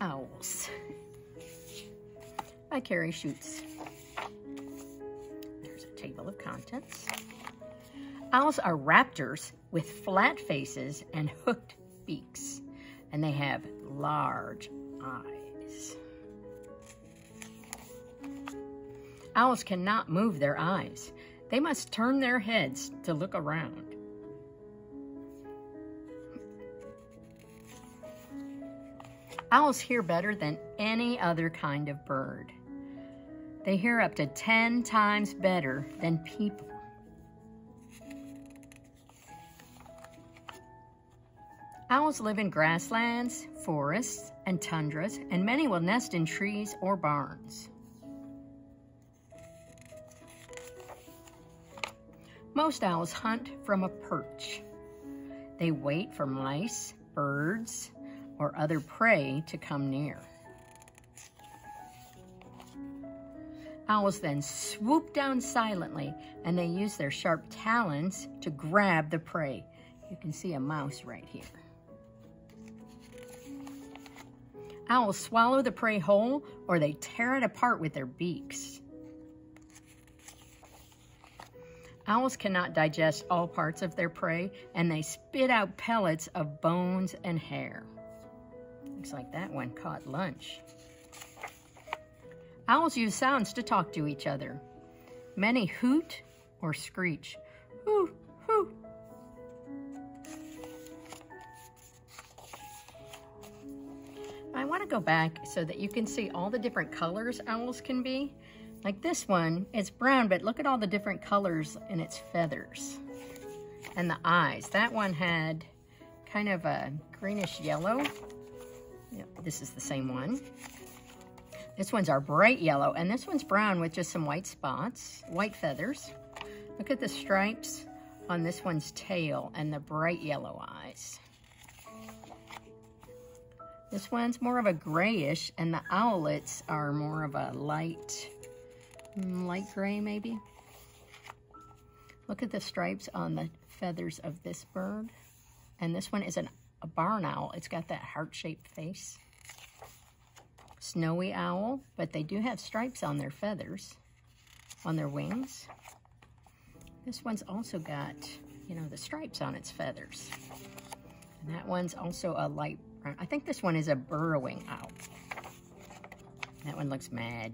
Owls by Kari Schuetz. There's a table of contents. Owls are raptors with flat faces and hooked beaks, and they have large eyes. Owls cannot move their eyes. They must turn their heads to look around. Owls hear better than any other kind of bird. They hear up to 10 times better than people. Owls live in grasslands, forests, and tundras, and many will nest in trees or barns. Most owls hunt from a perch. They wait for mice, birds, or other prey to come near. Owls then swoop down silently and they use their sharp talons to grab the prey. You can see a mouse right here. Owls swallow the prey whole or they tear it apart with their beaks. Owls cannot digest all parts of their prey and they spit out pellets of bones and hair. Looks like that one caught lunch. Owls use sounds to talk to each other. Many hoot or screech. Hoo, hoo. I want to go back so that you can see all the different colors owls can be. Like this one, it's brown, but look at all the different colors in its feathers. And the eyes. That one had kind of a greenish yellow. Yep, this is the same one. This one's our bright yellow, and this one's brown with just some white spots, white feathers. Look at the stripes on this one's tail and the bright yellow eyes. This one's more of a grayish, and the owlets are more of a light, mm, light gray maybe. Look at the stripes on the feathers of this bird. And this one is an, a barn owl. It's got that heart-shaped face snowy owl, but they do have stripes on their feathers, on their wings. This one's also got, you know, the stripes on its feathers. And that one's also a light brown. I think this one is a burrowing owl. That one looks mad.